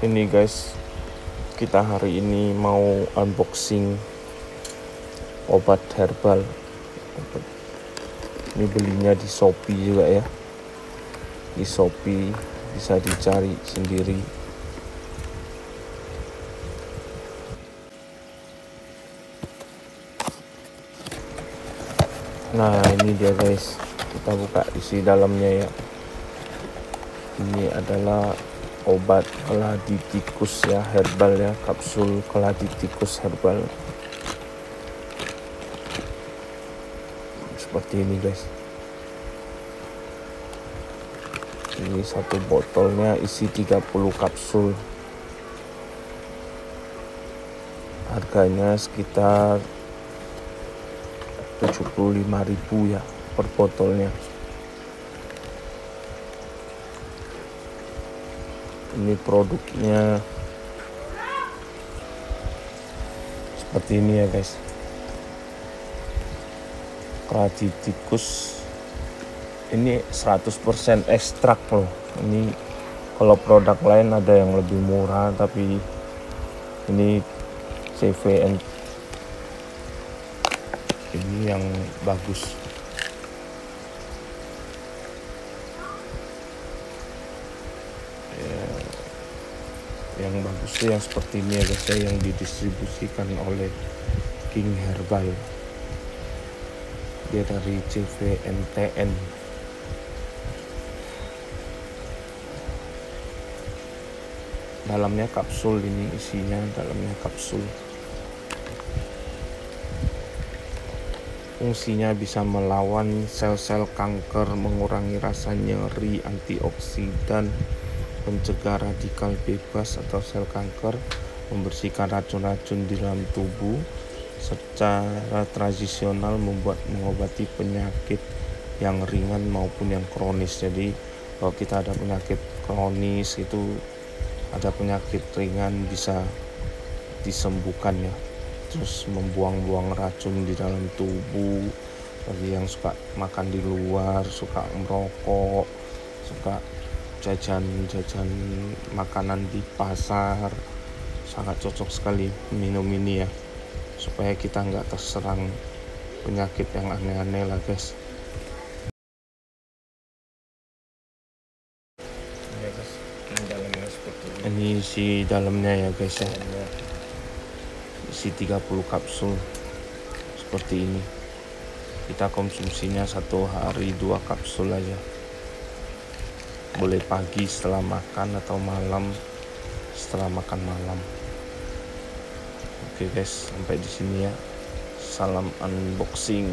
ini guys. Kita hari ini mau unboxing obat herbal. Ini belinya di Shopee juga ya. Di Shopee bisa dicari sendiri. Nah ini dia guys. Kita buka isi dalamnya ya. Ini adalah obat keladi tikus ya herbal ya kapsul keladi tikus herbal. Seperti ini guys. Ini satu botolnya isi 30 kapsul. Harganya sekitar 75.000 ya per botolnya ini produknya. Seperti ini ya guys. Keladi tikus. Ini 100% ekstrak loh. Ini kalau produk lain ada yang lebih murah tapi ini CVN ini yang bagus yang bagus tuh yang seperti ini ya guys ya yang didistribusikan oleh King Herbal. Dia dari CVNTN dalamnya kapsul ini isinya dalamnya kapsul. Fungsinya bisa melawan sel-sel kanker mengurangi rasa nyeri antioksidan mencegah radikal bebas atau sel kanker membersihkan racun-racun di dalam tubuh secara tradisional membuat mengobati penyakit yang ringan maupun yang kronis. Jadi kalau kita ada penyakit kronis itu ada penyakit ringan bisa disembuhkan ya. Terus membuang-buang racun di dalam tubuh. Bagi yang suka makan di luar suka merokok suka jajan-jajan makanan di pasar. Sangat cocok sekali minum ini ya supaya kita nggak terserang penyakit yang aneh-aneh lah guys. Ini si dalamnya ya guys ya. Isi 30 kapsul seperti ini. Kita konsumsinya satu hari dua kapsul aja boleh pagi setelah makan atau malam setelah makan malam. Oke guys. Sampai di sini ya. Salam unboxing